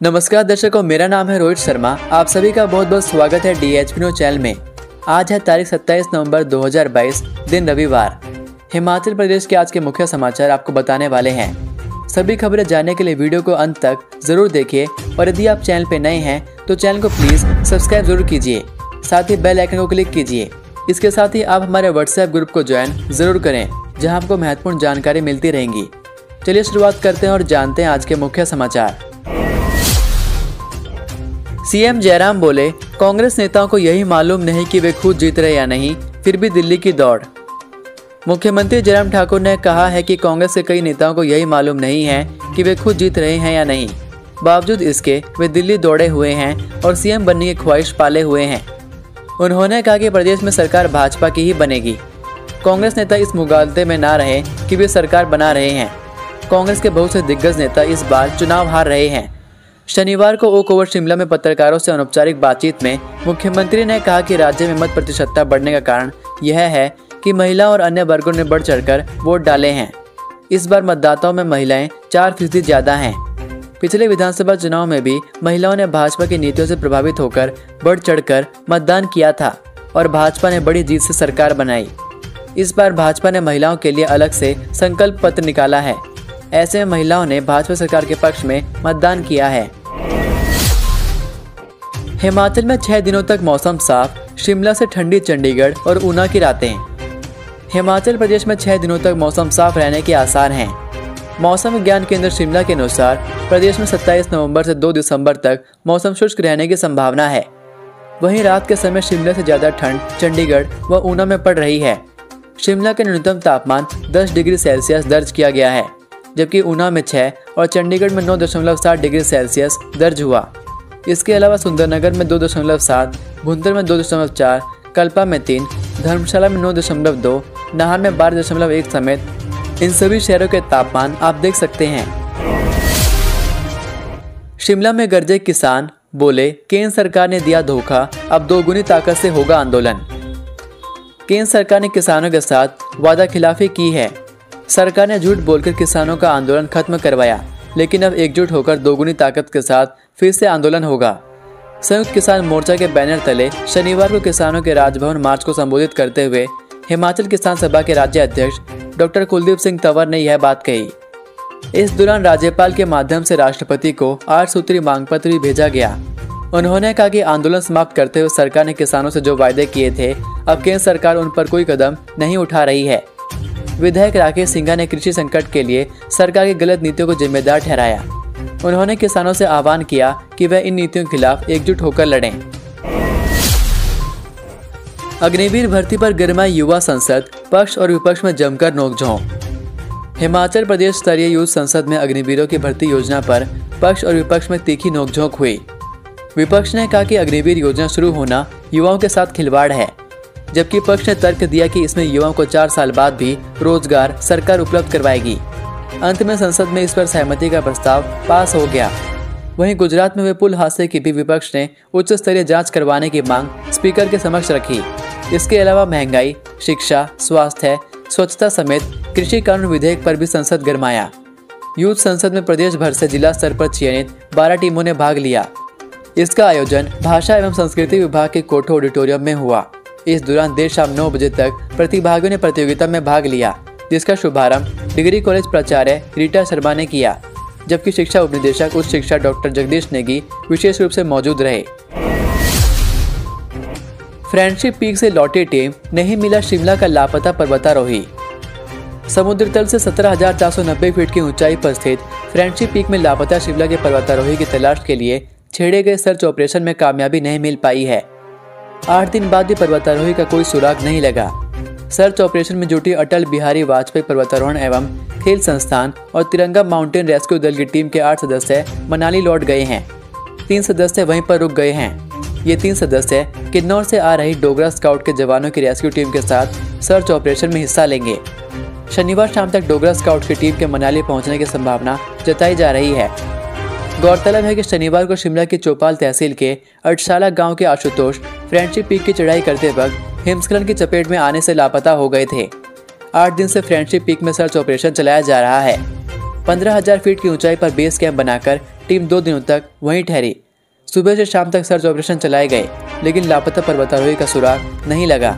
नमस्कार दर्शकों मेरा नाम है रोहित शर्मा। आप सभी का बहुत बहुत स्वागत है डी एच चैनल में। आज है तारीख 27 नवंबर 2022 दिन रविवार। हिमाचल प्रदेश के आज के मुख्य समाचार आपको बताने वाले हैं। सभी खबरें जानने के लिए वीडियो को अंत तक ज़रूर देखिए और यदि आप चैनल पे नए हैं तो चैनल को प्लीज़ सब्सक्राइब ज़रूर कीजिए। साथ ही बेल आइकन को क्लिक कीजिए। इसके साथ ही आप हमारे व्हाट्सएप ग्रुप को ज्वाइन ज़रूर करें, जहाँ आपको महत्वपूर्ण जानकारी मिलती रहेंगी। चलिए शुरुआत करते हैं और जानते हैं आज के मुख्य समाचार। सीएम जयराम बोले, कांग्रेस नेताओं को यही मालूम नहीं कि वे खुद जीत रहे या नहीं, फिर भी दिल्ली की दौड़। मुख्यमंत्री जयराम ठाकुर ने कहा है कि कांग्रेस के कई नेताओं को यही मालूम नहीं है कि वे खुद जीत रहे हैं या नहीं। बावजूद इसके, वे दिल्ली दौड़े हुए हैं और सीएम बनने की ख्वाहिश पाले हुए हैं। उन्होंने कहा कि प्रदेश में सरकार भाजपा की ही बनेगी। कांग्रेस नेता इस मुगालते में ना रहे कि वे सरकार बना रहे हैं। कांग्रेस के बहुत से दिग्गज नेता इस बार चुनाव हार रहे हैं। शनिवार को ओक ओवर शिमला में पत्रकारों से अनौपचारिक बातचीत में मुख्यमंत्री ने कहा कि राज्य में मत प्रतिशतता बढ़ने का कारण यह है कि महिला और अन्य वर्गों ने बढ़ चढ़कर वोट डाले हैं। इस बार मतदाताओं में महिलाएँ चार फ़ीसदी ज़्यादा हैं। पिछले विधानसभा चुनाव में भी महिलाओं ने भाजपा की नीतियों से प्रभावित होकर बढ़ चढ़कर मतदान किया था और भाजपा ने बड़ी जीत से सरकार बनाई। इस बार भाजपा ने महिलाओं के लिए अलग से संकल्प पत्र निकाला है। ऐसे में महिलाओं ने भाजपा सरकार के पक्ष में मतदान किया है। हिमाचल में छह दिनों तक मौसम साफ़, शिमला से ठंडी चंडीगढ़ और ऊना की रातें। हिमाचल प्रदेश में छह दिनों तक मौसम साफ़ रहने के आसार हैं। मौसम विज्ञान केंद्र शिमला के अनुसार, प्रदेश में 27 नवंबर से 2 दिसंबर तक मौसम शुष्क रहने की संभावना है। वहीं रात के समय शिमला से ज़्यादा ठंड, चंडीगढ़ व ऊना में पड़ रही है। शिमला का न्यूनतम तापमान 10 डिग्री सेल्सियस दर्ज किया गया है, जबकि ऊना में 6 और चंडीगढ़ में 9.7 डिग्री सेल्सियस दर्ज हुआ। इसके अलावा सुंदरनगर में दो दशमलव सात, भुंतर में दो दशमलव चार, कल्पा में तीन, धर्मशाला में नौ दशमलव दो नाहर में बारह दशमलव एक समेत इन सभी शहरों के तापमान आप देख सकते हैं। शिमला में गर्जे किसान बोले, केंद्र सरकार ने दिया धोखा, अब दोगुनी ताकत से होगा आंदोलन। केंद्र सरकार ने किसानों के साथ वादा खिलाफी की है। सरकार ने झूठ बोलकर किसानों का आंदोलन खत्म करवाया, लेकिन अब एकजुट होकर दोगुनी ताकत के साथ फिर से आंदोलन होगा। संयुक्त किसान मोर्चा के बैनर तले शनिवार को किसानों के राजभवन मार्च को संबोधित करते हुए हिमाचल किसान सभा के राज्य अध्यक्ष डॉक्टर कुलदीप सिंह तंवर ने यह बात कही। इस दौरान राज्यपाल के माध्यम से राष्ट्रपति को आठ सूत्री मांग पत्र भी भेजा गया। उन्होंने कहा कि आंदोलन समाप्त करते हुए सरकार ने किसानों से जो वायदे किए थे, अब केंद्र सरकार उन पर कोई कदम नहीं उठा रही है। विधायक राकेश सिंघा ने कृषि संकट के लिए सरकार की गलत नीतियों को जिम्मेदार ठहराया। उन्होंने किसानों से आह्वान किया कि वह इन नीतियों के खिलाफ एकजुट होकर लड़ें। अग्निवीर भर्ती पर गिरमाई युवा संसद, पक्ष और विपक्ष में जमकर नोकझोंक हिमाचल प्रदेश स्तरीय युद्ध संसद में अग्निवीरों की भर्ती योजना पर पक्ष और विपक्ष में तीखी नोकझोंक हुई। विपक्ष ने कहा कि अग्निवीर योजना शुरू होना युवाओं के साथ खिलवाड़ है, जबकि पक्ष ने तर्क दिया कि इसमें युवाओं को चार साल बाद भी रोज़गार सरकार उपलब्ध करवाएगी। अंत में संसद में इस पर सहमति का प्रस्ताव पास हो गया। वहीं गुजरात में हुए पुल हादसे की भी विपक्ष ने उच्च स्तरीय जाँच करवाने की मांग स्पीकर के समक्ष रखी। इसके अलावा महँगाई, शिक्षा, स्वास्थ्य, स्वच्छता समेत कृषि कानून विधेयक पर भी संसद गरमाया। यूथ संसद में प्रदेश भर से जिला स्तर पर चयनित बारह टीमों ने भाग लिया। इसका आयोजन भाषा एवं संस्कृति विभाग के कोठो ऑडिटोरियम में हुआ। इस दौरान देर शाम नौ बजे तक प्रतिभागियों ने प्रतियोगिता में भाग लिया। जिसका शुभारंभ डिग्री कॉलेज प्राचार्य रीटा शर्मा ने किया जबकि शिक्षा उपनिदेशक उच्च शिक्षा डॉक्टर जगदीश नेगी विशेष रूप से मौजूद रहे। फ्रेंडशिप पीक से लौटी टीम नहीं मिला शिमला का लापता पर्वतारोही। समुद्र तल से 17,490 फीट की ऊंचाई पर स्थित फ्रेंडशिप पीक में लापता शिमला के पर्वतारोही की तलाश के लिए छेड़े गए सर्च ऑपरेशन में कामयाबी नहीं मिल पाई है। आठ दिन बाद भी पर्वतारोही का कोई सुराग नहीं लगा। सर्च ऑपरेशन में जुटी अटल बिहारी वाजपेयी पर्वतारोहण एवं खेल संस्थान और तिरंगा माउंटेन रेस्क्यू दल की टीम के आठ सदस्य मनाली लौट गए हैं। तीन सदस्य वहीं पर रुक गए हैं। ये तीन सदस्य किन्नौर से आ रही डोगरा स्काउट के जवानों की रेस्क्यू टीम के साथ सर्च ऑपरेशन में हिस्सा लेंगे। शनिवार शाम तक डोगरा स्काउट की टीम के मनाली पहुँचने की संभावना जताई जा रही है। गौरतलब है कि शनिवार को शिमला की चौपाल तहसील के अटशाला गाँव के आशुतोष फ्रेंडशिप पीक की चढ़ाई करते वक्त हिमस्खलन की चपेट में आने से लापता हो गए थे। आठ दिन से फ्रेंडशिप पीक में सर्च ऑपरेशन चलाया जा रहा है। पंद्रह हज़ार फीट की ऊंचाई पर बेस कैंप बनाकर टीम दो दिनों तक वहीं ठहरी। सुबह से शाम तक सर्च ऑपरेशन चलाए गए, लेकिन लापता पर्वतारोही का सुराग नहीं लगा।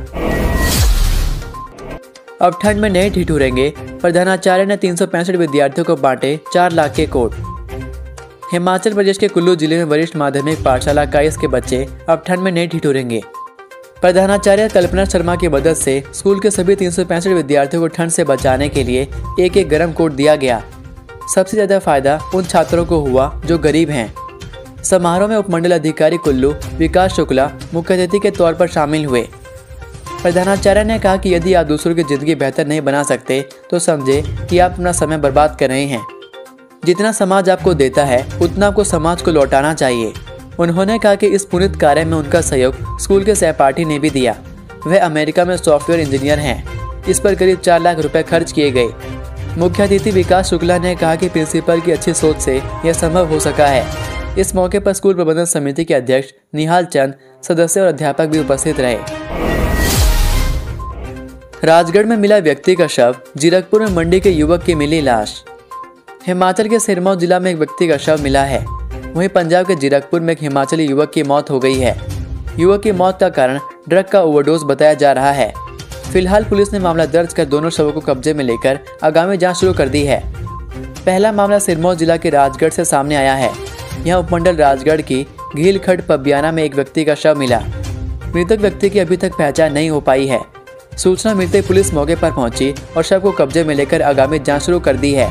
अब ठंड में नहीं ठिठुरेंगे प्रधानाचार्य ने तीन सौ पैंसठ विद्यार्थियों को बांटे चार लाख के कोट। हिमाचल प्रदेश के कुल्लू ज़िले में वरिष्ठ माध्यमिक पाठशाला का के बच्चे अब ठंड में नहीं ठिठुरेंगे प्रधानाचार्य कल्पना शर्मा की मदद से स्कूल के सभी तीन सौ पैंसठ विद्यार्थियों को ठंड से बचाने के लिए एक एक गर्म कोट दिया गया। सबसे ज़्यादा फ़ायदा उन छात्रों को हुआ जो गरीब हैं। समारोह में उपमंडल अधिकारी कुल्लू, विकास शुक्ला, मुख्य अतिथि के तौर पर शामिल हुए। प्रधानाचार्य ने कहा कि यदि आप दूसरों की ज़िंदगी बेहतर नहीं बना सकते तो समझे कि आप अपना समय बर्बाद कर रहे हैं। जितना समाज आपको देता है, उतना आपको समाज को लौटाना चाहिए। उन्होंने कहा कि इस पुनित कार्य में उनका सहयोग स्कूल के सहपाठी ने भी दिया। वह अमेरिका में सॉफ्टवेयर इंजीनियर हैं। इस पर करीब चार लाख रुपए खर्च किए गए। मुख्य अतिथि विकास शुक्ला ने कहा कि प्रिंसिपल की अच्छी सोच से यह संभव हो सका है। इस मौके पर स्कूल प्रबंधन समिति के अध्यक्ष निहाल चंद, सदस्य और अध्यापक भी उपस्थित रहे। राजगढ़ में मिला व्यक्ति का शव, जीरकपुर में मंडी के युवक की मिली लाश। हिमाचल के सिरमौर जिला में एक व्यक्ति का शव मिला है। वहीं पंजाब के जीरकपुर में एक हिमाचली युवक की मौत हो गई है। युवक की मौत का कारण ड्रग का ओवरडोज बताया जा रहा है। फ़िलहाल पुलिस ने मामला दर्ज कर दोनों शवों को कब्जे में लेकर आगामी जाँच शुरू कर दी है। पहला मामला सिरमौर जिला के राजगढ़ से सामने आया है। यहाँ उपमंडल राजगढ़ की घीलखड़ पबियाना में एक व्यक्ति का शव मिला। मृतक व्यक्ति की अभी तक पहचान नहीं हो पाई है। सूचना मिलते पुलिस मौके पर पहुँची और शव को कब्जे में लेकर आगामी जाँच शुरू कर दी है।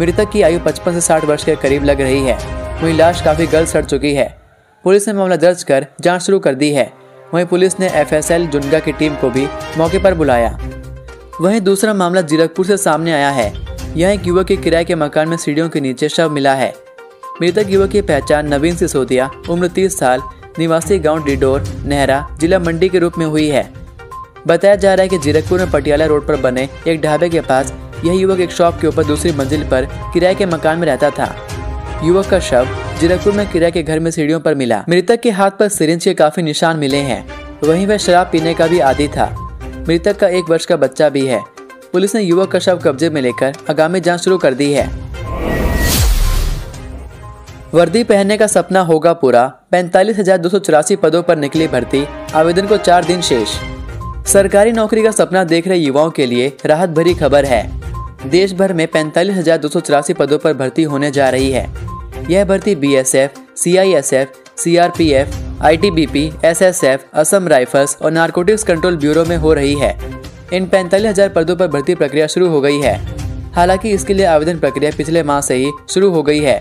मृतक की आयु 55 से 60 वर्ष के करीब लग रही है। वहीं लाश काफ़ी गल सड़ चुकी है। पुलिस ने मामला दर्ज कर जाँच शुरू कर दी है। वहीं पुलिस ने एफएसएल जुनगा की टीम को भी मौके पर बुलाया। वहीं दूसरा मामला जीरकपुर से सामने आया है। यह एक युवक के किराए के मकान में सीढ़ियों के नीचे शव मिला है। मृतक युवक की पहचान नवीन सिसोदिया, उम्र 30 साल, निवासी गाँव डिडोर, नेहरा, जिला मंडी के रूप में हुई है। बताया जा रहा है कि जीरकपुर में पटियाला रोड पर बने एक ढाबे के पास यह युवक एक शॉप के ऊपर दूसरी मंजिल पर किराए के मकान में रहता था। युवक का शव जीरकपुर में किराए के घर में सीढ़ियों पर मिला। मृतक के हाथ पर सिरिंज के काफ़ी निशान मिले हैं। वहीं वह शराब पीने का भी आदि था। मृतक का एक वर्ष का बच्चा भी है। पुलिस ने युवक का शव कब्जे में लेकर आगामी जाँच शुरू कर दी है। वर्दी पहनने का सपना होगा पूरा। पैंतालीस हज़ार दो सौ चौरासी पदों पर निकली भर्ती। आवेदन को चार दिन शेष। सरकारी नौकरी का सपना देख रहे युवाओं के लिए राहत भरी खबर है। देश भर में पैंतालीस पदों पर भर्ती होने जा रही है। यह भर्ती B S F C I S F C R P F I T B P S S F Assam Rifles और नारकोटिक्स कंट्रोल ब्यूरो में हो रही है। इन पैंतालीस हज़ार पदों पर भर्ती प्रक्रिया शुरू हो गई है। हालाँकि इसके लिए आवेदन प्रक्रिया पिछले माह से ही शुरू हो गई है,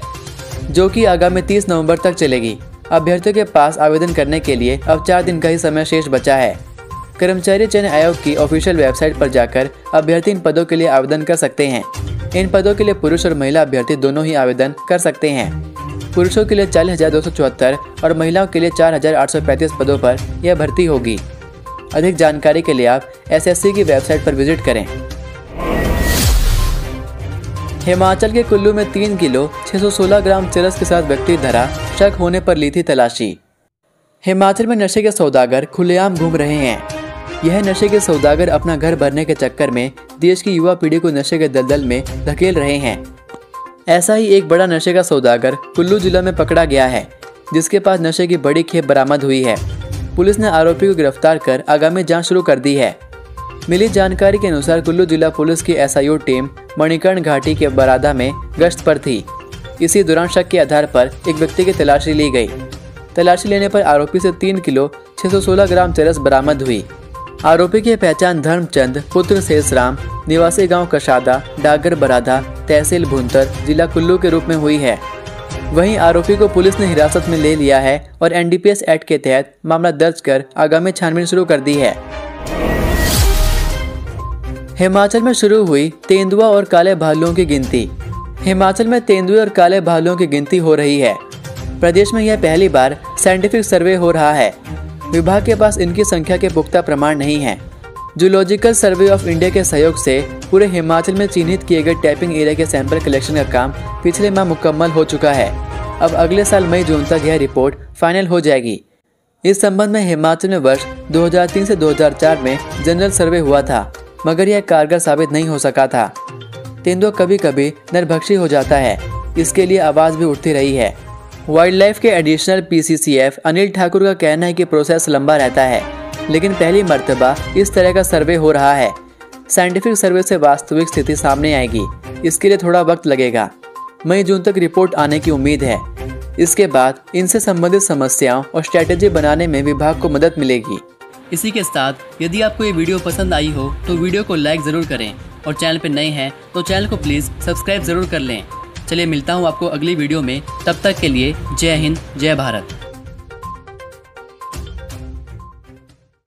जो कि आगामी 30 नवंबर तक चलेगी। अभ्यर्थियों के पास आवेदन करने के लिए अब चार दिन का ही समय शेष बचा है। कर्मचारी चयन आयोग की ऑफिशियल वेबसाइट पर जाकर अभ्यर्थी इन पदों के लिए आवेदन कर सकते हैं। इन पदों के लिए पुरुष और महिला अभ्यर्थी दोनों ही आवेदन कर सकते हैं। पुरुषों के लिए चालीस और महिलाओं के लिए चार हज़ार आठ सौ पैंतीस पदों पर यह भर्ती होगी। अधिक जानकारी के लिए आप एसएससी की वेबसाइट पर विज़िट करें। हिमाचल के कुल्लू में तीन किलो 616 ग्राम चरस के साथ व्यक्ति धरा, शक होने पर ली थी तलाशी। हिमाचल में नशे के सौदागर खुलेआम घूम रहे हैं। यह नशे के सौदागर अपना घर भरने के चक्कर में देश की युवा पीढ़ी को नशे के दलदल में धकेल रहे हैं। ऐसा ही एक बड़ा नशे का सौदागर कुल्लू जिला में पकड़ा गया है, जिसके पास नशे की बड़ी खेप बरामद हुई है। पुलिस ने आरोपी को गिरफ़्तार कर आगामी जाँच शुरू कर दी है। मिली जानकारी के अनुसार कुल्लू जिला पुलिस की एसआईओ टीम मणिकर्ण घाटी के बरादा में गश्त पर थी। इसी दौरान शक के आधार पर एक व्यक्ति की तलाशी ली गई। तलाशी लेने पर आरोपी से तीन किलो 616 ग्राम चरस बरामद हुई। आरोपी की पहचान धर्मचंद, पुत्र शेषराम, निवासी गाँव कशादा, डागर बराधा तहसील भुंतर, जिला कुल्लू के रूप में हुई है। वहीं आरोपी को पुलिस ने हिरासत में ले लिया है और एनडीपीएस एक्ट के तहत मामला दर्ज कर आगामी छानबीन शुरू कर दी है। हिमाचल में शुरू हुई तेंदुआ और काले भालुओं की गिनती। हिमाचल में तेंदुए और काले भालुओं की गिनती हो रही है। प्रदेश में यह पहली बार साइंटिफिक सर्वे हो रहा है। विभाग के पास इनकी संख्या के पुख्ता प्रमाण नहीं है। जूलॉजिकल सर्वे ऑफ़ इंडिया के सहयोग से पूरे हिमाचल में चिन्हित किए गए टैपिंग एरिया के सैंपल कलेक्शन का काम पिछले माह मुकम्मल हो चुका है। अब अगले साल मई जून तक यह रिपोर्ट फाइनल हो जाएगी। इस संबंध में हिमाचल में वर्ष 2003 से 2004 में जनरल सर्वे हुआ था, मगर यह कारगर साबित नहीं हो सका था। तेंदुआ कभी कभी नरभक्षी हो जाता है, इसके लिए आवाज़ भी उठती रही है। वाइल्ड लाइफ के एडिशनल पीसीसीएफ अनिल ठाकुर का कहना है कि प्रोसेस लंबा रहता है, लेकिन पहली मर्तबा इस तरह का सर्वे हो रहा है। साइंटिफिक सर्वे से वास्तविक स्थिति सामने आएगी। इसके लिए थोड़ा वक्त लगेगा। मई जून तक रिपोर्ट आने की उम्मीद है। इसके बाद इनसे संबंधित समस्याओं और स्ट्रैटेजी बनाने में विभाग को मदद मिलेगी। इसी के साथ, यदि आपको ये वीडियो पसंद आई हो तो वीडियो को लाइक ज़रूर करें। और चैनल पर नए हैं तो चैनल को प्लीज़ सब्सक्राइब ज़रूर कर लें। चलिए मिलता हूँ आपको अगली वीडियो में। तब तक के लिए जय हिंद, जय भारत।